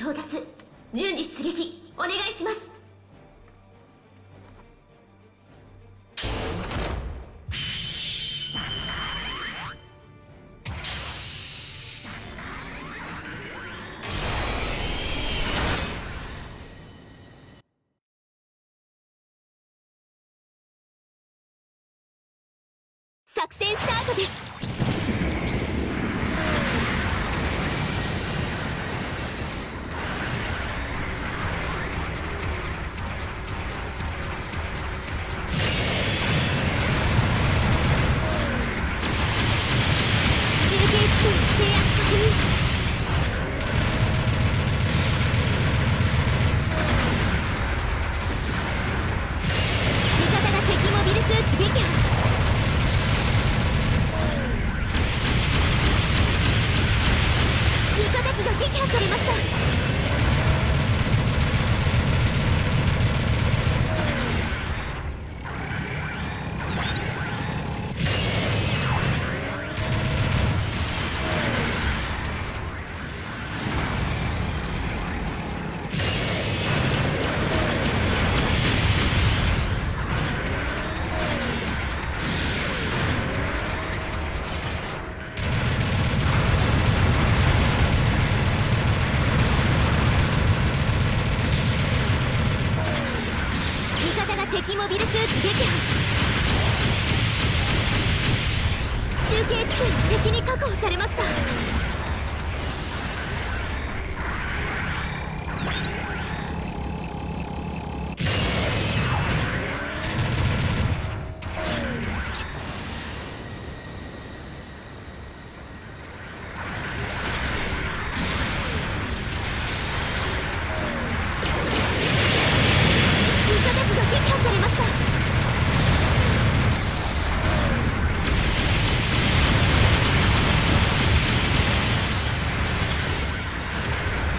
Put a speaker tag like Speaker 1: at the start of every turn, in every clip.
Speaker 1: 到達。順次出撃。お願いします。作戦スタートです。敵に確保されました。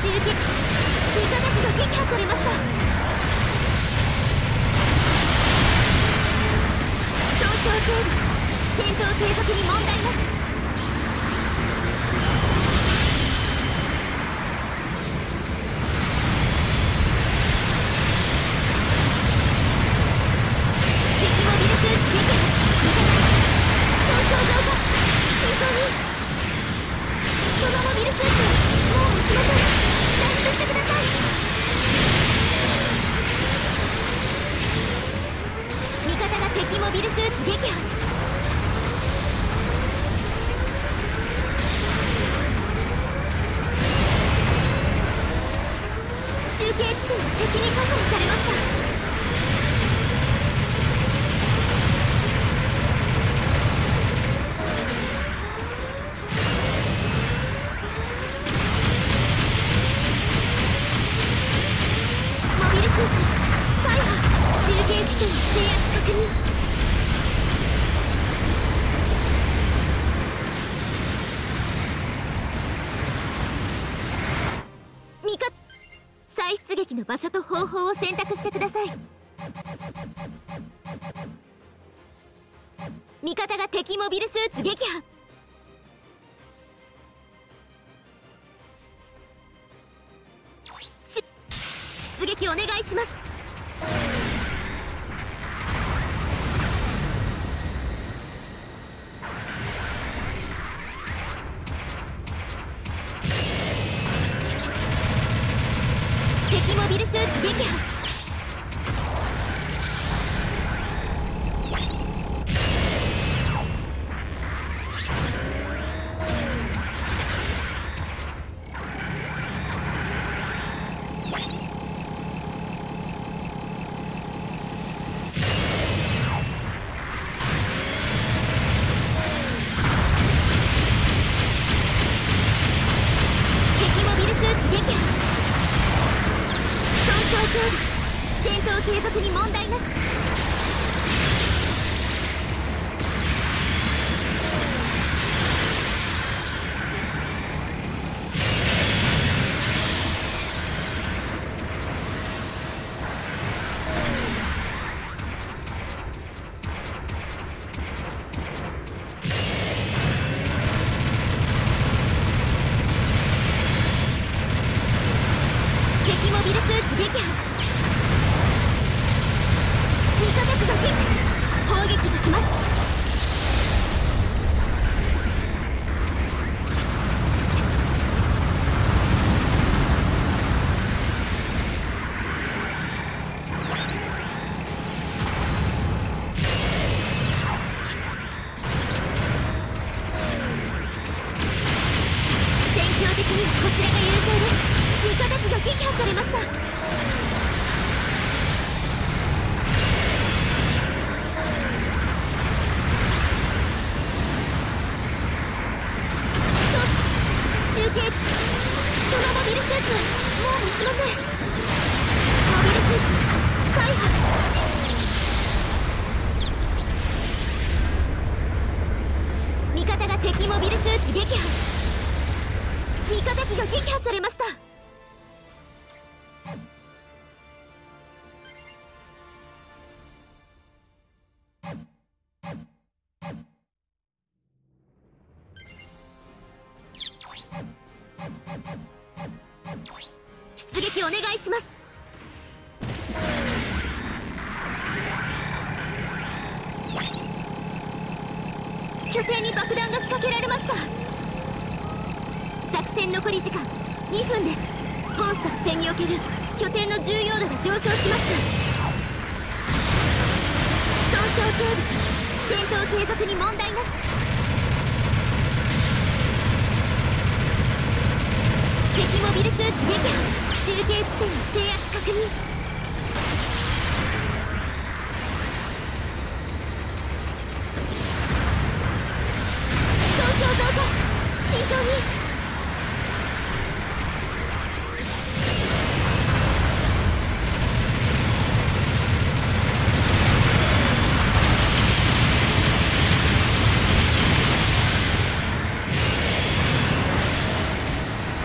Speaker 1: 中継味方機が撃破されました。損傷警備戦闘継続に問題なし。に確保されました。モビルスーツ大破中継地点制圧確認。の場所と方法を選択してください。味方が敵モビルスーツ撃破。出撃お願いします。続に問題なし。敵モビルスーツ撃破。味方機が撃砲撃が来ます。お願いします。拠点に爆弾が仕掛けられました。作戦残り時間2分です。本作戦における拠点の重要度が上昇しました。損傷警備戦闘継続に問題なし。敵モビルスーツ撃破中継地点の制圧確認。損傷増加。慎重に。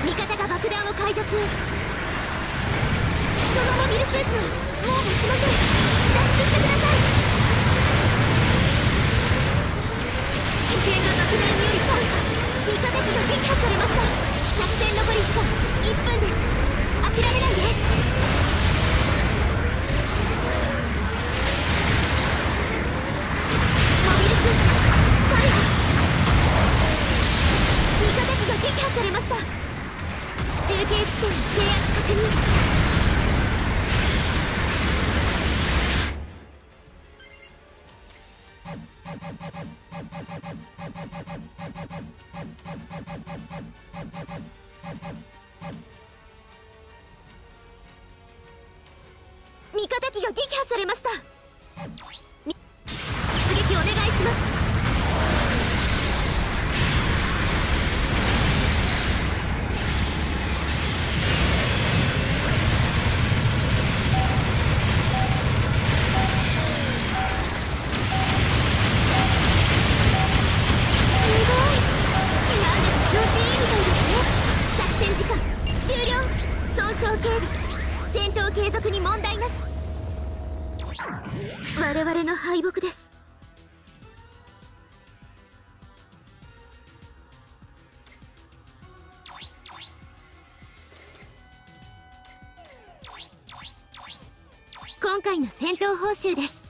Speaker 1: 味方が爆弾を解除中。そのモビルスーツもう持ちません。脱出してください。危険な爆弾により大破味方機が撃破されました。味方機が撃破されました。我々の敗北です。今回の戦闘報酬です。